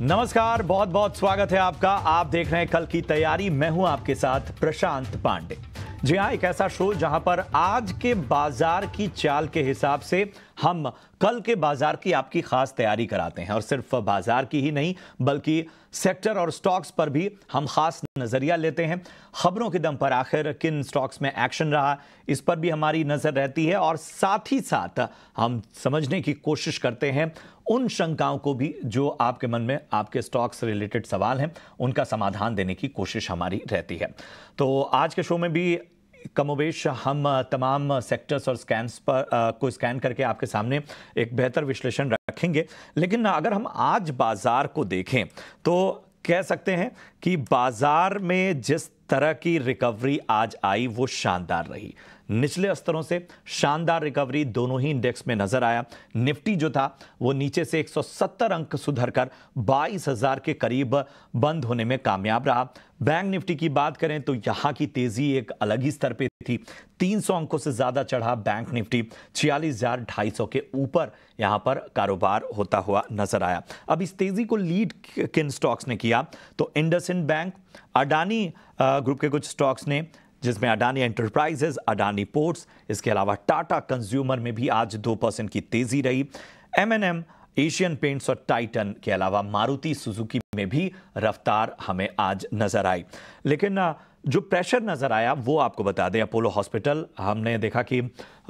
नमस्कार बहुत बहुत स्वागत है आपका। आप देख रहे हैं कल की तैयारी। मैं हूँ आपके साथ प्रशांत पांडे। जी हाँ एक ऐसा शो जहाँ पर आज के बाज़ार की चाल के हिसाब से हम कल के बाज़ार की आपकी खास तैयारी कराते हैं। और सिर्फ़ बाज़ार की ही नहीं, बल्कि सेक्टर और स्टॉक्स पर भी हम खास नज़रिया लेते हैं। खबरों के दम पर आखिर किन स्टॉक्स में एक्शन रहा, इस पर भी हमारी नज़र रहती है। और साथ ही साथ हम समझने की कोशिश करते हैं उन शंकाओं को भी जो आपके मन में आपके स्टॉक से रिलेटेड सवाल हैं उनका समाधान देने की कोशिश हमारी रहती है। तो आज के शो में भी कमोवेश हम तमाम सेक्टर्स और स्कैन्स पर आ, को स्कैन करके आपके सामने एक बेहतर विश्लेषण रखेंगे। लेकिन अगर हम आज बाज़ार को देखें तो कह सकते हैं कि बाज़ार में जिस तरह की रिकवरी आज आई वो शानदार रही। निचले स्तरों से शानदार रिकवरी दोनों ही इंडेक्स में नज़र आया। निफ्टी जो था वो नीचे से 170 अंक सुधर सुधरकर 22,000 के करीब बंद होने में कामयाब रहा। बैंक निफ्टी की बात करें तो यहाँ की तेज़ी एक अलग ही स्तर पे थी। 300 अंकों से ज़्यादा चढ़ा बैंक निफ्टी छियालीस के ऊपर यहाँ पर कारोबार होता हुआ नज़र आया। अब इस तेज़ी को लीड किन स्टॉक्स ने किया? तो इंडसिंड बैंक अडानी ग्रुप के कुछ स्टॉक्स ने जिसमें अडानी एंटरप्राइजेज अडानी पोर्ट्स, इसके अलावा टाटा कंज्यूमर में भी आज दो परसेंट की तेज़ी रही। एमएनएम एशियन पेंट्स और टाइटन के अलावा मारुति सुजुकी में भी रफ्तार हमें आज नज़र आई। लेकिन जो प्रेशर नज़र आया, वो आपको बता दें, अपोलो हॉस्पिटल, हमने देखा कि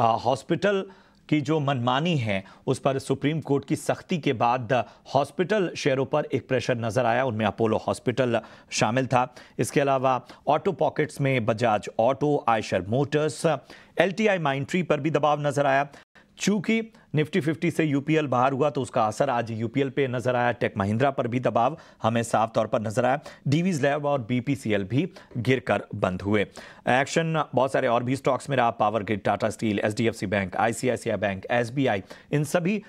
हॉस्पिटल की जो मनमानी है, उस पर सुप्रीम कोर्ट की सख्ती के बाद हॉस्पिटल शेयरों पर एक प्रेशर नज़र आया। उनमें अपोलो हॉस्पिटल शामिल था। इसके अलावा ऑटो पॉकेट्स में Bajaj auto, Eicher Motors L T I Mindtree पर भी दबाव नज़र आया। चूँकि निफ्टी 50 से यूपीएल बाहर हुआ तो उसका असर आज यूपीएल पे नज़र आया। टेक महिंद्रा पर भी दबाव हमें साफ़ तौर पर नज़र आया। डीवीज लैब और बीपीसीएल भी गिरकर बंद हुए। एक्शन, बहुत सारे और भी स्टॉक्स में रहा। Power grid, Tata steel, HDFC bank, ICICI bank, SBI, इन सभी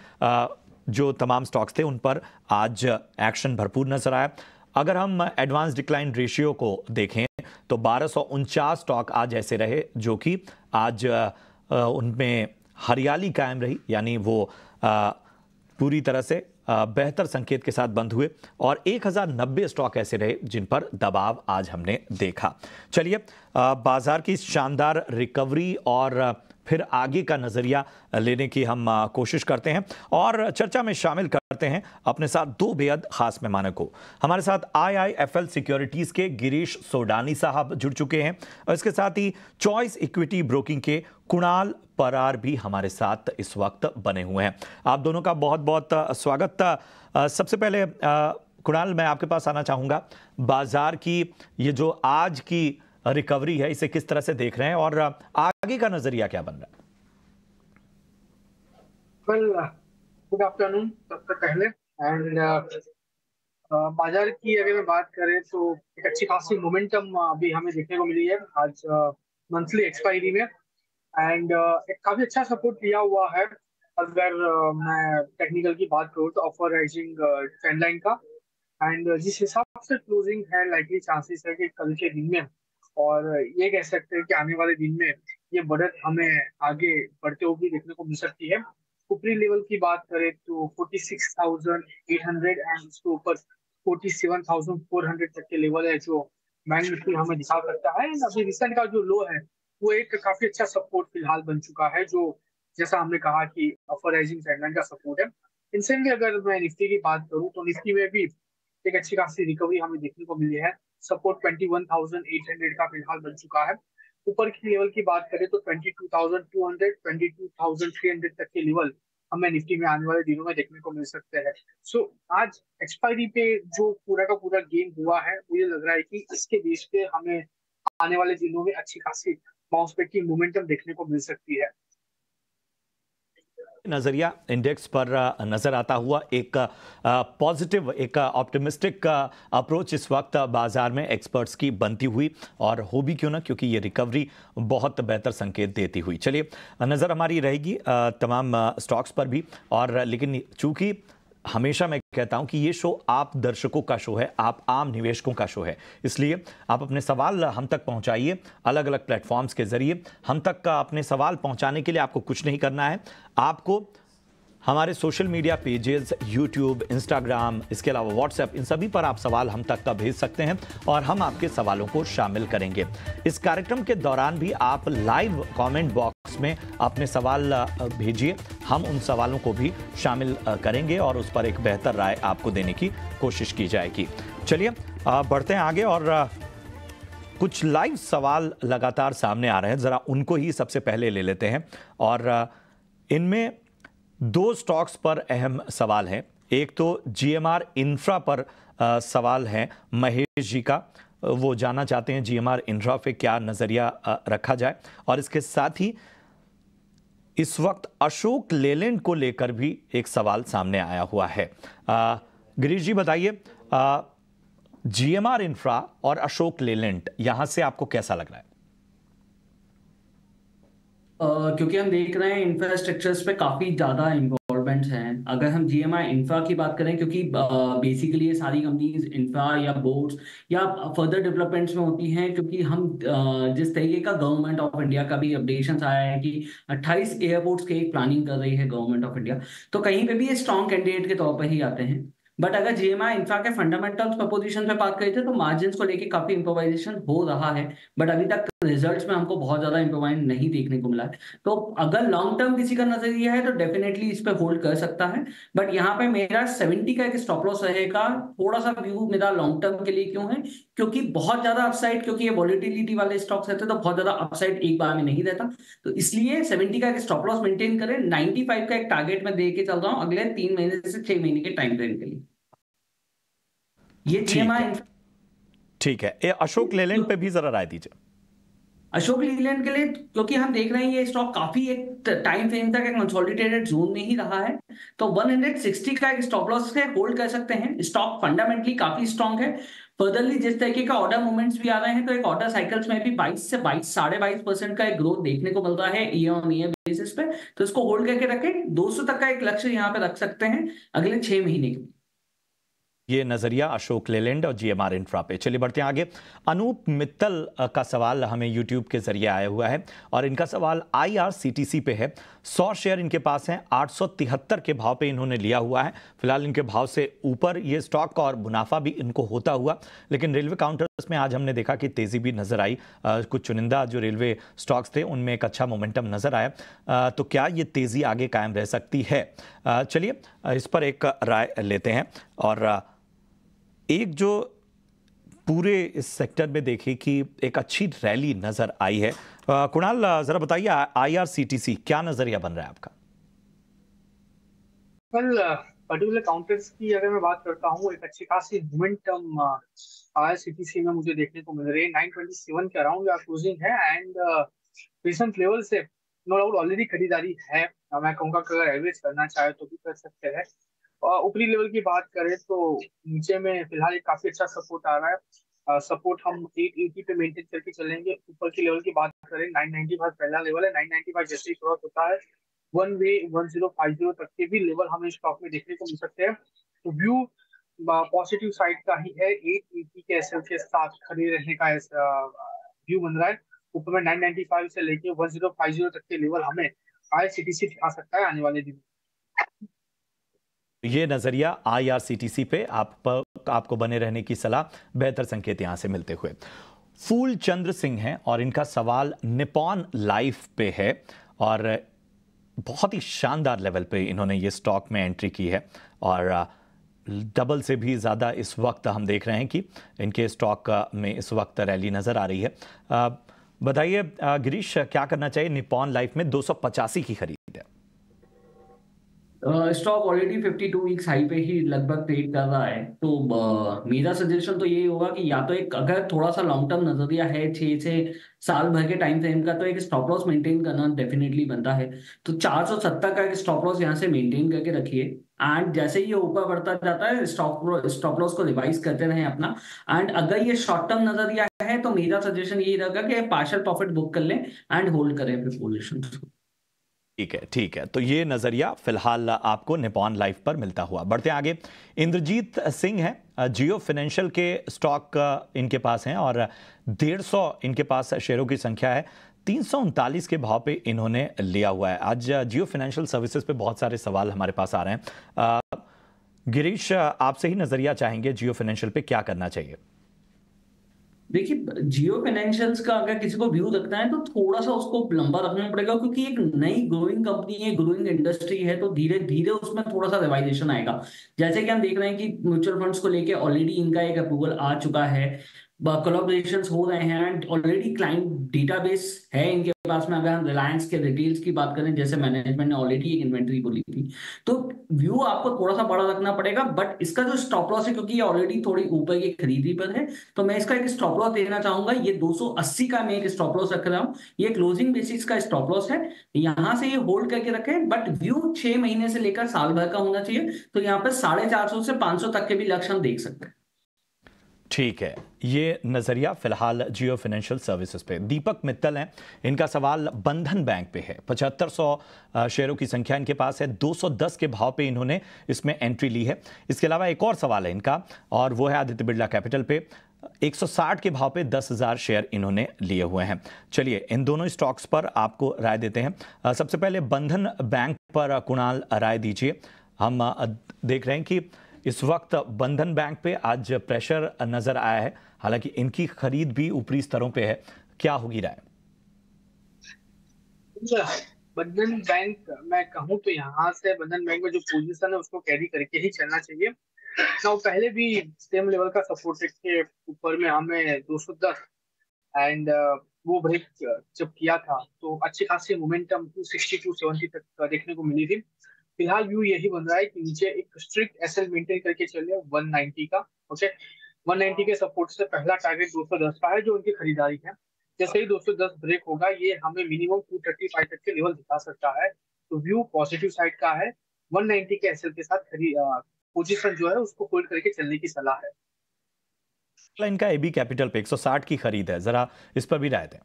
जो तमाम स्टॉक्स थे उन पर आज एक्शन भरपूर नज़र आया। अगर हम एडवांस डिक्लाइन रेशियो को देखें तो बारह स्टॉक आज ऐसे रहे जो कि आज उनमें हरियाली कायम रही, यानी वो पूरी तरह से बेहतर संकेत के साथ बंद हुए और 1090 स्टॉक ऐसे रहे जिन पर दबाव आज हमने देखा। चलिए बाज़ार की शानदार रिकवरी और फिर आगे का नज़रिया लेने की हम कोशिश करते हैं और चर्चा में शामिल करते हैं अपने साथ दो बेहद खास मेहमानों को। हमारे साथ आईआईएफएल सिक्योरिटीज के गिरीश सोडानी साहब जुड़ चुके हैं और इसके साथ ही चॉइस इक्विटी ब्रोकिंग के कुणाल परार भी हमारे साथ इस वक्त बने हुए हैं। आप दोनों का बहुत बहुत स्वागत। सबसे पहले कुणाल, मैं आपके पास आना चाहूँगा। बाज़ार की ये जो आज की रिकवरी है, इसे किस तरह से देख रहे हैं और आगे का नज़रिया क्या बन रहा है। गुड आफ्टरनून सबसे पहले। एंड बाज़ार की अगर मैं बात करें तो एक अच्छी खासी मोमेंटम अभी हमें देखने को मिली है आज मंथली एक्सपायरी में। एंड एक काफ़ी अच्छा सपोर्ट लिया हुआ है। अगर मैं टेक्निकल की बात करूँ तो ऑफ़र राइजिंग ट्रेंड लाइन का। एंड जिस हिसाब से क्लोजिंग है लाइकली चांसेस है कि कल के दिन में, और ये कह सकते हैं कि आने वाले दिन में ये बढ़त हमें आगे बढ़ते हुए देखने को मिल सकती है। ऊपरी लेवल की बात करें तो 46,800 एंड उसके ऊपर 47,400 तक के लेवल है जो बैंक निफ्टी हमें दिखा सकता है। अभी रिसेंट का जो लो है वो एक काफ़ी अच्छा सपोर्ट फ़िलहाल बन चुका है जो जैसा हमने कहा कि अफराइजिंग सेगमेंट का सपोर्ट है। इनसे भी अगर मैं निफ्टी की बात करूँ तो निफ्टी में भी एक अच्छी खासी रिकवरी हमें देखने को मिली है। सपोर्ट 21,800 का फ़िलहाल बन चुका है। ऊपर की लेवल की बात करें तो 22,200, 22,300 तक के लेवल हमें निफ्टी में आने वाले दिनों में देखने को मिल सकते हैं। सो so, आज एक्सपायरी पे जो पूरा का पूरा गेम हुआ है मुझे लग रहा है कि इसके बीच पे हमें आने वाले दिनों में अच्छी खासी बाउंस बैक की मोमेंटम देखने को मिल सकती है। नज़रिया इंडेक्स पर नज़र आता हुआ एक पॉजिटिव, एक ऑप्टिमिस्टिक अप्रोच इस वक्त बाज़ार में एक्सपर्ट्स की बनती हुई और हो भी क्यों ना, क्योंकि ये रिकवरी बहुत बेहतर संकेत देती हुई। चलिए, नज़र हमारी रहेगी तमाम स्टॉक्स पर भी और, लेकिन चूँकि हमेशा मैं कहता हूँ कि ये शो आप दर्शकों का शो है, आप आम निवेशकों का शो है। इसलिए आप अपने सवाल हम तक पहुंचाइए अलग अलग प्लेटफॉर्म्स के ज़रिए। हम तक का अपने सवाल पहुँचाने के लिए आपको कुछ नहीं करना है। आपको हमारे social media pages, YouTube, Instagram, इसके अलावा व्हाट्सएप, इन सभी पर आप सवाल हम तक का भेज सकते हैं और हम आपके सवालों को शामिल करेंगे। इस कार्यक्रम के दौरान भी आप लाइव कमेंट बॉक्स में अपने सवाल भेजिए। हम उन सवालों को भी शामिल करेंगे और उस पर एक बेहतर राय आपको देने की कोशिश की जाएगी। चलिए बढ़ते हैं आगे और कुछ लाइव सवाल लगातार सामने आ रहे हैं। ज़रा उनको ही सबसे पहले ले लेते हैं और इनमें दो स्टॉक्स पर अहम सवाल हैं। एक तो जीएमआर इंफ्रा पर आ, सवाल है महेश जी का। वो जानना चाहते हैं जीएमआर इंफ्रा पे क्या नज़रिया रखा जाए। और इसके साथ ही इस वक्त अशोक लेलैंड को लेकर भी एक सवाल सामने आया हुआ है। गिरीश जी बताइए जीएमआर इंफ्रा और अशोक लेलेंट यहाँ से आपको कैसा लग रहा है? क्योंकि हम देख रहे हैं इंफ्रास्ट्रक्चर्स पे काफ़ी ज़्यादा इन्वॉल्वमेंट्स हैं। अगर हम जीएमआई इंफ्रा की बात करें, क्योंकि बेसिकली ये सारी कंपनीज़ इंफ्रा या बोर्ड्स या फर्दर डेवलपमेंट्स में होती हैं, क्योंकि हम जिस तरीके का गवर्नमेंट ऑफ़ इंडिया का भी अपडेशन आया है कि 28 एयरपोर्ट्स की एक प्लानिंग कर रही है गवर्नमेंट ऑफ़ इंडिया तो कहीं पे भी ये स्ट्रॉन्ग कैंडिडेट के तौर पर ही आते हैं। बट अगर जीएमआई इंफ्रा के फंडामेंटल्स प्रपोजिशन पे बात करी थे तो मार्जिन को लेके काफ़ी इंप्रोवाइजेशन हो रहा है। बट अभी तक रिजल्ट्स में हमको बहुत ज़्यादा इंप्रूवमेंट नहीं देखने को मिला है। तो अगर लॉन्ग टर्म किसी का नज़रिया है तो डेफिनेटली इस पर होल्ड कर सकता है। बट यहाँ पे मेरा 70 का एक स्टॉप लॉस रहेगा। थोड़ा सा व्यू मेरा लॉन्ग टर्म के लिए क्यों है? क्योंकि बहुत ज़्यादा अपसाइड क्योंकि ये वॉलिटिलिटी वाले स्टॉक्स रहते तो बहुत ज़्यादा अपसाइड एक बार में नहीं रहता। तो इसलिए सेवेंटी का एक स्टॉप लॉस मेंटेन करें। नाइनटी का एक टारगेट में दे के चल रहा हूँ अगले तीन महीने से छह महीने के टाइम फ्रेम के लिए। ये ठीक है। अशोक लेलैंड पे भी जरा राय दीजिए। अशोक लीलैंड के लिए क्योंकि हम देख रहे हैं ये स्टॉक काफ़ी एक टाइम फ्रेम तक एक कंसोलिडेटेड जोन में ही रहा है। तो 160 का एक स्टॉप लॉस है होल्ड कर सकते हैं। स्टॉक फंडामेंटली काफ़ी स्ट्रॉन्ग है। फर्दरली जिस तरीके का ऑर्डर मूवमेंट्स भी आ रहे हैं तो एक ऑर्डर साइकिल्स में भी 22 से 22 साढ़े बाईस परसेंट का एक ग्रोथ देखने को मिल रहा है ईयर ऑन ईयर बेसिस पे। तो इसको होल्ड करके रखें। 200 तक का एक लक्ष्य यहाँ पे रख सकते हैं अगले छह महीने के ये नज़रिया अशोक लेलैंड और जी एम आर इंफ्रा पे। चलिए बढ़ते हैं आगे। अनूप मित्तल का सवाल हमें यूट्यूब के ज़रिए आया हुआ है और इनका सवाल आईआरसीटीसी पे है। 100 शेयर इनके पास हैं, आठ सौ तिहत्तर के भाव पे इन्होंने लिया हुआ है। फ़िलहाल इनके भाव से ऊपर ये स्टॉक और मुनाफा भी इनको होता हुआ, लेकिन रेलवे काउंटर्स में आज हमने देखा कि तेज़ी भी नज़र आई। कुछ चुनिंदा जो रेलवे स्टॉक्स थे, उनमें एक अच्छा मोमेंटम नज़र आया। तो क्या ये तेज़ी आगे कायम रह सकती है? चलिए इस पर एक राय लेते हैं और एक जो पूरे इस सेक्टर में देखे कि एक अच्छी रैली नज़र आई है। कुणाल जरा बताइए आईआरसीटीसी क्या नज़रिया बन रहा है आपका? कल पर्टिकुलर काउंटर्स की अगर मैं बात करता हूँ, एक अच्छी खासी मोमेंटम आईआरसीटीसी में मुझे देखने को मिल रही है। 927 के अराउंड क्लोजिंग है एंड रिसेंट लेवल से नो डाउट ऑलरेडी खरीदारी है। मैं कहूँगा अगर एवरेज करना चाहे तो भी कर सकते हैं। ऊपरी लेवल की बात करें तो नीचे में फ़िलहाल एक काफ़ी अच्छा सपोर्ट आ रहा है। सपोर्ट हम एट एटी पे मेंटेन करके चलेंगे। ऊपर की लेवल की बात करें नाइन नाइनटी फाइव पहला लेवल है। नाइन नाइनटी फाइव जैसे ही क्रॉस होता है one way one zero five zero तक के भी लेवल हमें स्टॉक में देखने को मिल सकते हैं। तो व्यू पॉजिटिव साइड का ही है। एट एटी के एस के साथ खड़े रहने का व्यू बन रहा है। ऊपर में नाइन नाइनटी फाइव से लेके वन ज़ीरो फाइव ज़ीरो तक के लेवल हमें आई सी टी सी दिखा सकता है आने वाले दिनों ये नज़रिया आईआरसीटीसी पे आप आपको बने रहने की सलाह, बेहतर संकेत यहाँ से मिलते हुए। फूल चंद्र सिंह हैं और इनका सवाल निपॉन लाइफ पे है और बहुत ही शानदार लेवल पे इन्होंने ये स्टॉक में एंट्री की है और, डबल से भी ज़्यादा इस वक्त हम देख रहे हैं कि इनके स्टॉक में इस वक्त रैली नज़र आ रही है। बताइए गिरीश, क्या करना चाहिए? निपॉन लाइफ में दो सौ पचासी की खरीद है। स्टॉक ऑलरेडी 52 वीक्स हाई पे ही लगभग ट्रेड कर रहा है। तो uh, मेरा सजेशन तो यही होगा कि या तो एक अगर थोड़ा सा लॉन्ग टर्म नज़रिया है छह से साल भर के टाइम फ्रेम का तो एक स्टॉप लॉस मेंटेन करना डेफिनेटली बनता है। तो 470 का एक स्टॉप लॉस यहाँ से मेंटेन करके रखिए। एंड जैसे ही ये ऊपर बढ़ता जाता है स्टॉप स्टॉप लॉस को रिवाइज करते रहे अपना। एंड अगर ये शॉर्ट टर्म नज़रिया है तो मेरा सजेशन यही रहेगा कि पार्शल प्रॉफिट बुक कर लें एंड होल्ड करें फिर पोजिशन ठीक है ठीक है। तो ये नज़रिया फ़िलहाल आपको निपॉन लाइफ पर मिलता हुआ। बढ़ते आगे। इंद्रजीत सिंह है, जियो फाइनेंशियल के स्टॉक, इनके पास हैं और डेढ़ सौ इनके पास शेयरों की संख्या है। तीन सौ उनतालीस के भाव पे इन्होंने लिया हुआ है। आज जियो फाइनेंशियल सर्विसेज़ पे बहुत सारे सवाल हमारे पास आ रहे हैं। गिरीश, आपसे ही नज़रिया चाहेंगे जियो फाइनेंशियल पे क्या करना चाहिए? देखिए, जियो फाइनेंशियल का अगर किसी को व्यू रखना है तो थोड़ा सा उसको लंबा रखना पड़ेगा, क्योंकि एक नई ग्रोइंग कंपनी है ग्रोइंग इंडस्ट्री है तो धीरे धीरे उसमें थोड़ा सा रिवाइजेशन आएगा। जैसे कि हम देख रहे हैं कि म्यूचुअल फंड्स को लेके ऑलरेडी इनका एक अप्रूवल आ चुका है। कोलाबोरेशन हो रहे हैं ऑलरेडी क्लाइंट डेटाबेस है इनके पास में। अगर हम रिलायंस के डिटेल्स की बात करें, जैसे मैनेजमेंट ने ऑलरेडी एक इन्वेंट्री बोली थी तो व्यू आपको थोड़ा सा बड़ा रखना पड़ेगा बट इसका जो स्टॉप लॉस है, क्योंकि ये ऑलरेडी थोड़ी ऊपर की खरीदी पर है तो मैं इसका एक स्टॉप लॉस देना चाहूँगा। ये 280 का मैं एक स्टॉप लॉस रख रहा हूँ। ये क्लोजिंग बेसिस का स्टॉप लॉस है। यहाँ से ये होल्ड करके रखे बट व्यू छह महीने से लेकर साल भर का होना चाहिए तो यहाँ पर साढ़े सौ पाँच तक के भी लक्ष्य हम देख सकते हैं। ठीक है। ये नज़रिया फ़िलहाल जियो फाइनेंशियल सर्विसेज़ पे। दीपक मित्तल हैं। इनका सवाल बंधन बैंक पे है। पचहत्तर सौ शेयरों की संख्या इनके पास है। 210 के भाव पे इन्होंने इसमें एंट्री ली है। इसके अलावा एक और सवाल है इनका और वो है आदित्य बिरला कैपिटल पे। 160 के भाव पे 10,000 शेयर इन्होंने लिए हुए हैं। चलिए इन दोनों स्टॉक्स पर आपको राय देते हैं। सबसे पहले बंधन बैंक पर कुणाल राय दीजिए। हम देख रहे हैं कि इस वक्त बंधन बैंक पे आज प्रेशर नज़र आया है। हालाँकि इनकी खरीद भी ऊपरी स्तरों पे है। क्या होगी राय? बंधन बैंक, मैं कहूँ तो यहाँ से बंधन बैंक में जो पोजीशन है, उसको कैरी करके ही चलना चाहिए। तो पहले भी सेम लेवल का सपोर्ट के ऊपर में हमें 210 एंड वो ब्रेक जब किया था तो अच्छी खासी मोमेंटम 260 270 तक देखने को मिली थी। फ़िलहाल व्यू यही बन रहा है कि नीचे एक स्ट्रिक्ट एसएल मेंटेन करके चल रहे वन नाइनटी का ओके वन नाइनटी के सपोर्ट से पहला टारगेट दो सौ दस का है, जो उनकी खरीदारी है। जैसे ही दो सौ दस ब्रेक होगा, ये हमें मिनिमम टू थर्टी फाइव तक के लेवल दिखा सकता है। तो व्यू पॉजिटिव साइड का है। वन नाइनटी के एसएल के साथ पोजिशन जो है, उसको होल्ड करके चलने की सलाह है। इनका एबी कैपिटल पे 160 की खरीद है। जरा इस पर भी राय दें।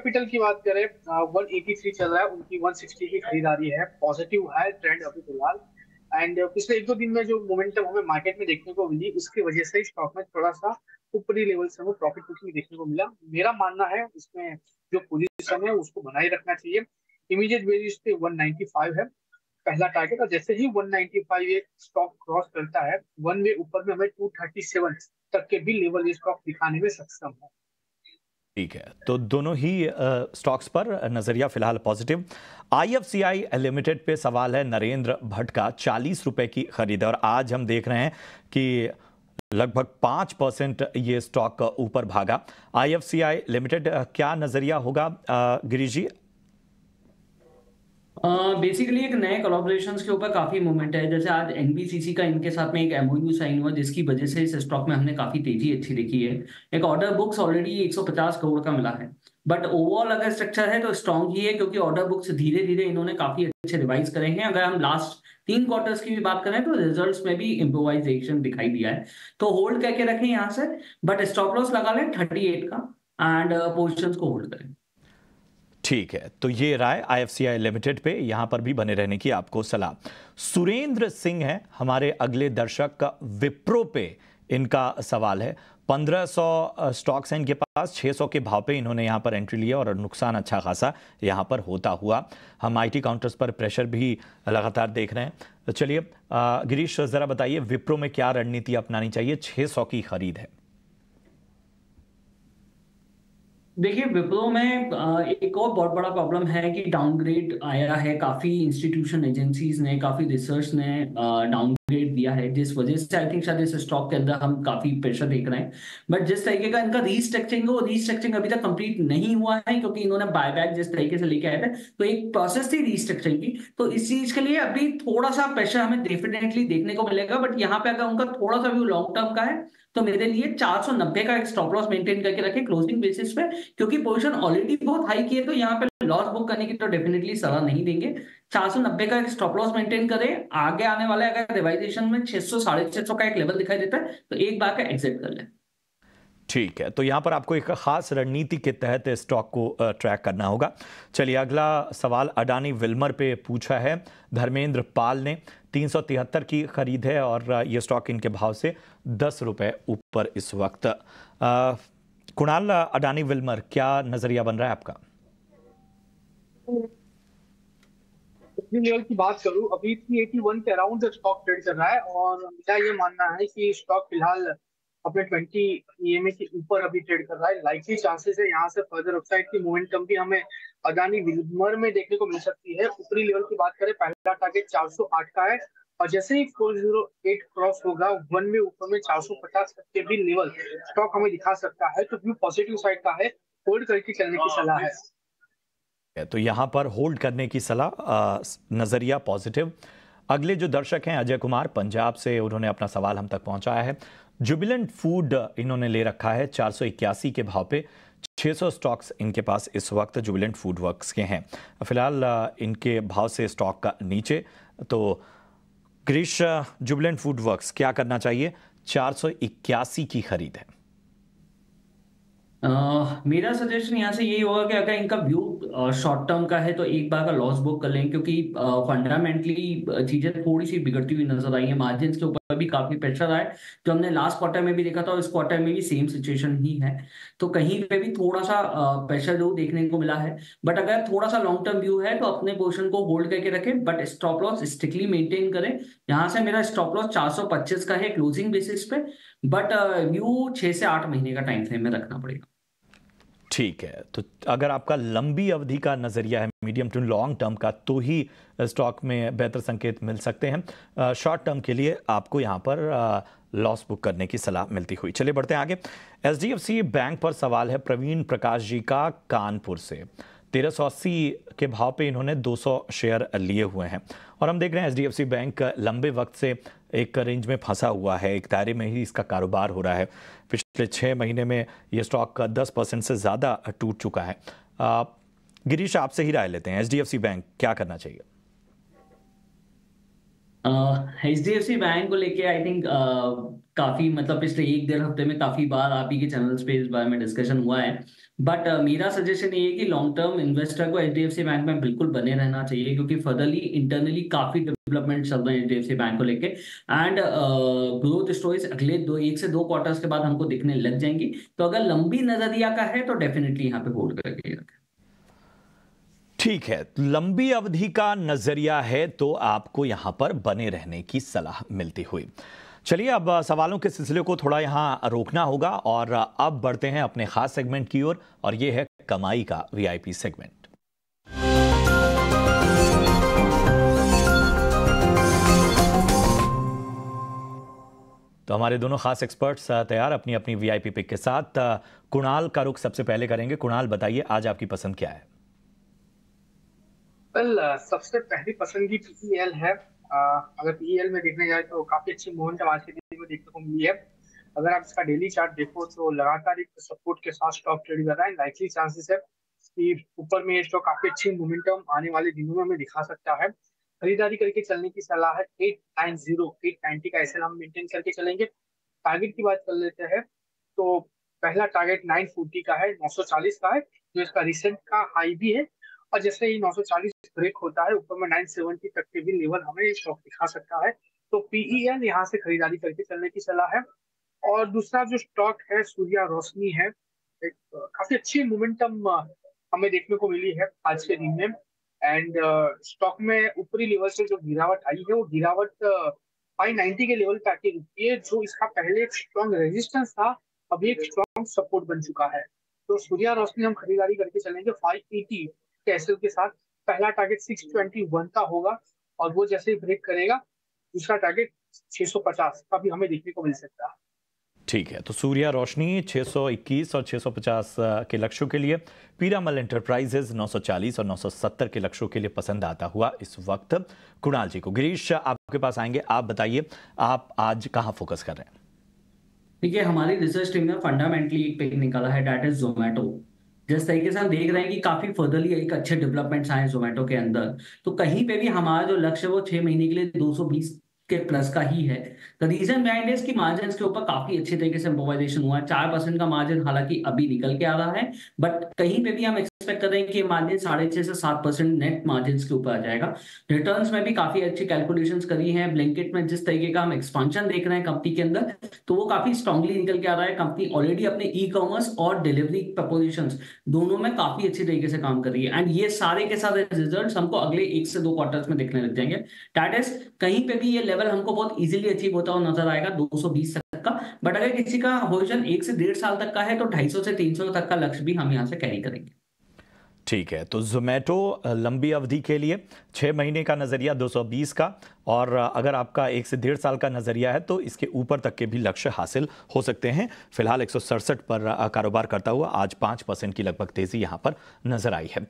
कैपिटल की बात करें वन एटी थ्री चल रहा है, उनकी वन सिक्सटी की खरीदारी है। पॉजिटिव है ट्रेंड अभी फ़िलहाल। एंड पिछले एक दो दिन में जो मोमेंटम हमें मार्केट में देखने को मिली, उसकी वजह से स्टॉक में थोड़ा सा ऊपरी लेवल से हमें प्रॉफिट बुकिंग देखने को मिला। मेरा मानना है इसमें जो पोजीशन है, उसको बनाए रखना चाहिए। इमीडिएट बेसिस पे 195 है, पहला टारगेट और जैसे ही 195 एक स्टॉक क्रॉस करता है वन वे ऊपर में हमें 237 तक के भी लेवल स्टॉक दिखाने में सक्षम है। ठीक है। तो दोनों ही स्टॉक्स पर नज़रिया फ़िलहाल पॉजिटिव। आईएफसीआई लिमिटेड पे सवाल है नरेंद्र भट्ट का, चालीस रुपए की खरीद और आज हम देख रहे हैं कि लगभग पाँच परसेंट ये स्टॉक ऊपर भागा। आईएफसीआई लिमिटेड क्या नज़रिया होगा? गिरीश जी बेसिकली एक नए कोलाबोरेशन के ऊपर काफ़ी मूवमेंट है। जैसे आज एनबीसीसी का इनके साथ में एक एमओयू साइन हुआ, जिसकी वजह से इस स्टॉक में हमने काफ़ी तेज़ी अच्छी देखी है। एक ऑर्डर बुक्स ऑलरेडी 150 करोड़ का मिला है। बट ओवरऑल अगर स्ट्रक्चर है तो स्ट्रॉन्ग ही है, क्योंकि ऑर्डर बुक्स धीरे धीरे इन्होंने काफ़ी अच्छे रिवाइज करे हैं। अगर हम लास्ट तीन क्वार्टर्स की भी बात करें तो रिजल्ट्स में भी इम्प्रोवाइजेशन दिखाई दिया है। तो होल्ड करके रखें यहाँ से बट स्टॉप लॉस लगा लें थर्टी का एंड पोजिशन को होल्ड करें। ठीक है तो ये राय आईएफसीआई लिमिटेड पे यहाँ पर भी बने रहने की आपको सलाह। सुरेंद्र सिंह है हमारे अगले दर्शक का विप्रो पे इनका सवाल है। 1500 स्टॉक्स हैं इनके पास 600 के भाव पे इन्होंने यहाँ पर एंट्री लिया और नुकसान अच्छा खासा यहाँ पर होता हुआ। हम आईटी काउंटर्स पर प्रेशर भी लगातार देख रहे हैं। तो चलिए गिरीश, ज़रा बताइए, विप्रो में क्या रणनीति अपनानी चाहिए? 600 की खरीद है। देखिए विप्रो में एक और बहुत बड़ा प्रॉब्लम है कि डाउनग्रेड आया है। काफ़ी इंस्टीट्यूशन एजेंसीज ने, काफ़ी रिसर्च ने डाउनग्रेड दिया है। जिस वजह से आई थिंक शायद इस स्टॉक के अंदर हम काफ़ी प्रेशर देख रहे हैं। बट जिस तरीके का इनका रीस्ट्रक्चरिंग है, वो रीस्ट्रक्चरिंग अभी तक कंप्लीट नहीं हुआ है, क्योंकि इन्होंने बायबैक जिस तरीके से लेके आए थे तो एक प्रोसेस थी रीस्ट्रक्चरिंग की। तो इस चीज़ के लिए अभी थोड़ा सा प्रेशर हमें डेफिनेटली देखने को मिलेगा। बट यहाँ पे अगर उनका थोड़ा सा व्यू लॉन्ग टर्म का है तो मेरे लिए 490 का एक स्टॉप लॉस मेंटेन करके रखें क्लोजिंग बेसिस पे, क्योंकि पोजीशन ऑलरेडी बहुत हाई की है तो यहाँ पे लॉस बुक करने की तो डेफिनेटली सलाह नहीं देंगे। 490 का एक स्टॉप लॉस मेंटेन करें, आगे आने वाले अगर रिवाइजेशन में 600 साढ़े छह का एक लेवल दिखाई देता है तो एक बार का एग्जिट कर लें। ठीक है तो यहाँ पर आपको एक खास रणनीति के तहत स्टॉक को ट्रैक करना होगा। चलिए अगला सवाल, अडानी विल्मर पे पूछा है, धर्मेंद्र पाल ने। तीन सौ तिहत्तर की खरीद है और ये स्टॉक इनके भाव से दस रुपए ऊपर इस वक्त। कुणाल अडानी विल्मर, क्या नज़रिया बन रहा है आपका? लेवल की बात करूँ, अभी 381 के अराउंड स्टॉक ट्रेड कर रहा है और मेरा ये मानना है कि स्टॉक फ़िलहाल अपने 20 ईएमए के ऊपर अभी ट्रेड कर रहा है। लाइकली चांसेस है यहाँ से फर्दर अपसाइड की मोमेंटम भी हमें अदानी विल्मर में देखने को मिल सकती है। ऊपरी लेवल की बात करें, पहला टारगेट 408 का है और जैसे ही 408 क्रॉस होगा वन में ऊपर में 450 तक के भी लेवल स्टॉक हमें दिखा सकता है। तो व्यू पॉजिटिव साइड का है। होल्ड करके चलने की सलाह है। तो यहाँ पर होल्ड करने की सलाह नज़रिया पॉजिटिव अगले जो दर्शक हैं, अजय कुमार, पंजाब से उन्होंने अपना सवाल हम तक पहुँचाया है। जुबिलेंट फ़ूड इन्होंने ले रखा है चार सौ इक्यासी के भाव पे। 600 स्टॉक्स इनके पास इस वक्त जुबिलेंट फ़ूड वर्क्स के हैं। फ़िलहाल इनके भाव से स्टॉक का नीचे। तो ग्रीश जुबिलेंट फ़ूड वर्क्स क्या करना चाहिए? चार सौ इक्यासी की खरीद है। मेरा सजेशन यहाँ से यही होगा कि अगर इनका व्यू शॉर्ट टर्म का है तो एक बार का लॉस बुक कर लें, क्योंकि फंडामेंटली चीज़ें थोड़ी सी बिगड़ती हुई नज़र आई है। मार्जिन के ऊपर भी काफ़ी प्रेशर आए जो हमने लास्ट क्वार्टर में भी देखा था, और इस क्वार्टर में भी सेम सिचुएशन ही है। तो कहीं पे भी थोड़ा सा प्रेशर जो देखने को मिला है। बट अगर थोड़ा सा लॉन्ग टर्म व्यू है तो अपने पोर्शन को होल्ड करके रखें। But stop loss strictly maintain करें। यहाँ से मेरा स्टॉप लॉस चार सौ पच्चीस का है क्लोजिंग बेसिस पे। बट व्यू छह से आठ महीने का टाइम फ्रेम में रखना पड़ेगा। ठीक है। तो अगर आपका लंबी अवधि का नज़रिया है मीडियम टू लॉन्ग टर्म का तो ही स्टॉक में बेहतर संकेत मिल सकते हैं। शॉर्ट टर्म के लिए आपको यहाँ पर लॉस बुक करने की सलाह मिलती हुई। चलिए बढ़ते हैं आगे। एच बैंक पर सवाल है प्रवीण प्रकाश जी का कानपुर से। तेरह सौ अस्सी के भाव पे इन्होंने 200 शेयर लिए हुए हैं। और हम देख रहे हैं एचडीएफसी बैंक लंबे वक्त से एक रेंज में फंसा हुआ है, एक दायरे में ही इसका कारोबार हो रहा है। पिछले छः महीने में ये स्टॉक दस परसेंट से ज़्यादा टूट चुका है। गिरीश, आपसे ही राय लेते हैं। एच बैंक, क्या करना चाहिए? H D F C bank को लेके आई थिंक काफ़ी मतलब पिछले एक डेढ़ हफ़्ते में काफ़ी बार आप ही के चैनल्स पे इस बारे में डिस्कशन हुआ है। बट uh, मेरा सजेशन ये है कि लॉन्ग टर्म इन्वेस्टर को H D F C bank में बिल्कुल बने रहना चाहिए क्योंकि फर्दरली इंटरनली काफ़ी डेवलपमेंट चल रहे हैं H D F C bank को लेके। एंड ग्रोथ स्टोरीज अगले दो एक से दो क्वार्टर्स के बाद हमको दिखने लग जाएँगी। तो अगर लंबी नज़रिया का है तो डेफिनेटली यहाँ पे होल्ड करके रखें ठीक है लंबी अवधि का नज़रिया है तो आपको यहाँ पर बने रहने की सलाह मिलती हुई। चलिए अब सवालों के सिलसिले को थोड़ा यहाँ रोकना होगा और अब बढ़ते हैं अपने खास सेगमेंट की ओर और, और यह है कमाई का वीआईपी सेगमेंट। तो हमारे दोनों खास एक्सपर्ट्स तैयार अपनी अपनी वीआईपी पिक के साथ। कुणाल का रुख सबसे पहले करेंगे। कुणाल बताइए आज आपकी पसंद क्या है? Well, सबसे पहली पसंद की पीईएल है। Uh, अगर पीईएल में देखने जाए तो काफ़ी अच्छी मोमेंटम आज के दिन में देखने को मिली है। अगर आप इसका डेली चार्ट देखो तो लगातार एक सपोर्ट के साथ स्टॉक ट्रेड कर रहा है। लाइकली चांसेस है कि ऊपर में स्टॉक काफ़ी अच्छी मोमेंटम आने वाले दिनों में हमें दिखा सकता है। खरीदारी करके चलने की सलाह है eight nine zero eight ninety का ऐसे हम मेंटेन करके चलेंगे। टारगेट की बात कर लेते हैं तो पहला टारगेट नाइन फोर्टी का है नौ सौ चालीस का है। जो इसका रिसेंट का हाई भी है और जैसे ही 940 ब्रेक होता है ऊपर में 970 तक के भी लेवल हमें स्टॉक दिखा सकता है। तो पीईएल यहाँ से खरीदारी करके चलने की सलाह है। और दूसरा जो स्टॉक है सूर्या रोशनी है एक काफ़ी अच्छी मोमेंटम हमें देखने को मिली है आज के दिन में। एंड स्टॉक uh, में ऊपरी लेवल से जो गिरावट आई है वो गिरावट फाइव नाइनटी के लेवल पे आके रुकी है जो इसका पहले एक स्ट्रॉन्ग रेजिस्टेंस था अभी एक स्ट्रॉन्ग सपोर्ट बन चुका है। तो सूर्या रोशनी हम खरीदारी करके चलेंगे फाइव एटी कैसल के साथ पहला टारगेट 621 का होगा और वो जैसे ही ब्रेक करेगा दूसरा टारगेट 650 का भी हमें देखने को मिल सकता है। ठीक है तो सूर्या रोशनी 621 और 650 के लक्ष्यों के लिए पीरामल एंटरप्राइजेज 940 और 970 के लक्ष्यों के लिए पसंद आता हुआ इस वक्त कुणाल जी को। गिरीश आपके पास आएँगे आप बताइए आप आज कहाँ फोकस कर रहे हैं? देखिए हमारी रिसर्च टीम ने फंडामेंटली एक पिक निकाला है डेट इज़ जोमेटो जिस तरीके से हम देख रहे हैं कि काफ़ी फर्दरली एक अच्छे डेवलपमेंट्स आए जोमेटो के अंदर। तो कहीं पे भी हमारा जो लक्ष्य है वो छह महीने के लिए 220 के प्लस का ही है। द रीजन बिहाइंड इज़ कि मार्जिन के ऊपर काफ़ी अच्छे तरीके से इम्प्रोवाइजेशन हुआ है। चार परसेंट का मार्जिन हालाँकि अभी निकल के आ रहा है बट कहीं पे भी हम एक्सपेक्ट कर रहे हैं कि मार्जिन साढ़े छह से सात परसेंट नेट मार्जिन के ऊपर आ जाएगा। रिटर्न में भी काफ़ी अच्छी कैलकुलेशन करी है। ब्लैंकेट में जिस तरीके का हम एक्सपांशन देख रहे हैं कंपनी के अंदर तो वो काफ़ी स्ट्रांगली निकल के आ रहा है। कंपनी ऑलरेडी अपने ई कॉमर्स और डिलीवरी प्रपोजिशन दोनों में काफ़ी अच्छी तरीके से काम कर रही है। एंड ये सारे के सारे रिज़ल्ट हमको अगले एक से दो क्वार्टर्स में देखने लग जाएँगे। इज़ कहीं पे भी ये लेवल हमको बहुत इजीली अचीव होता हुआ नज़र आएगा 220 तक का बट अगर किसी का होरिजन एक से डेढ़ साल तक का है तो 250 से 300 तक का लक्ष्य भी हम यहाँ से कैरी करेंगे। ठीक है तो जोमेटो लंबी अवधि के लिए छः महीने का नज़रिया 220 का, और अगर आपका एक से डेढ़ साल का नज़रिया है तो इसके ऊपर तक के भी लक्ष्य हासिल हो सकते हैं। फ़िलहाल एक सौ सड़सठ पर कारोबार करता हुआ आज पाँच परसेंट की लगभग तेज़ी यहाँ पर नज़र आई है।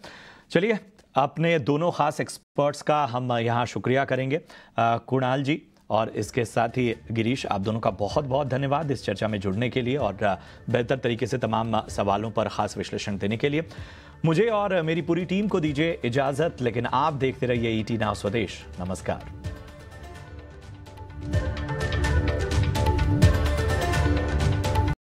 चलिए अपने दोनों खास एक्सपर्ट्स का हम यहाँ शुक्रिया करेंगे कुणाल जी और इसके साथ ही गिरीश, आप दोनों का बहुत बहुत धन्यवाद इस चर्चा में जुड़ने के लिए और बेहतर तरीके से तमाम सवालों पर खास विश्लेषण देने के लिए। मुझे और मेरी पूरी टीम को दीजिए इजाज़त, लेकिन आप देखते रहिए ईटी नाव स्वदेश। नमस्कार।